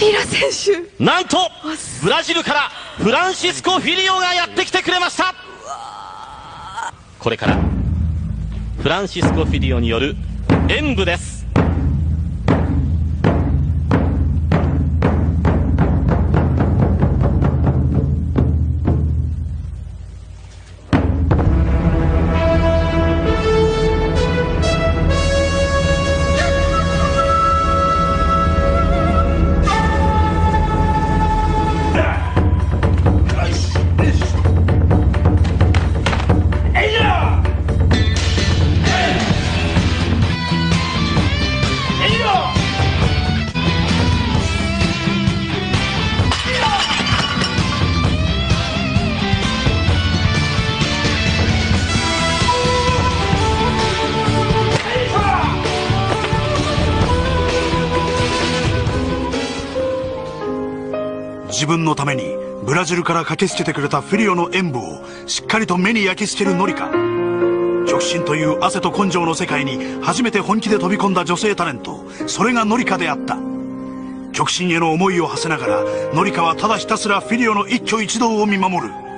ピーラ選手。なんとブラジルからフランシスコ・フィリオがやってきてくれました。これからフランシスコ・フィリオによる演舞です自分のためにブラジルから駆けつけてくれたフィリオの演舞をしっかりと目に焼き付けるノリカ極真という汗と根性の世界に初めて本気で飛び込んだ女性タレント。それがノリカであった。極真への思いを馳せながらノリカはただひたすらフィリオの一挙一動を見守る。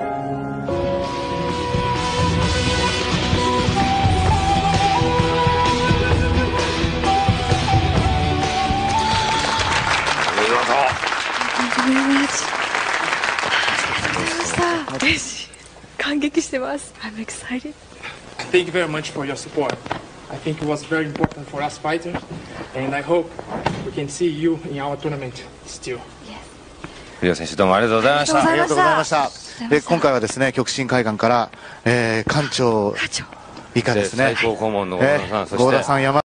嬉しい感激してます I'm excited Thank you very much for your support I think it was very important for us fighters and I hope we can see you in our tournament still フリオ選手どうもありがとうございましたありがとうございましたで今回はですね極真会館から、えー、館長以下ですね最高顧問の合田さん、えー、合田さん山